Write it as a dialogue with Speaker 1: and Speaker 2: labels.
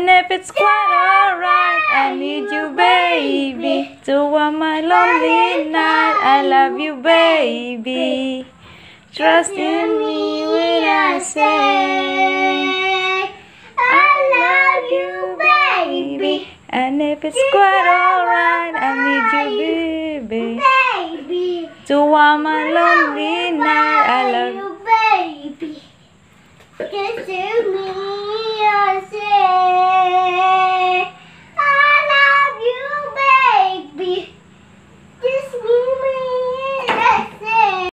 Speaker 1: Even if it's quite alright, I need you, baby. To warm my lonely night, I love you, baby. Trust in me when I say,
Speaker 2: I love you, baby.
Speaker 1: And if it's quite alright, I need you, baby.
Speaker 2: Baby.
Speaker 1: To warm my lonely night, I love
Speaker 2: you, baby. Me.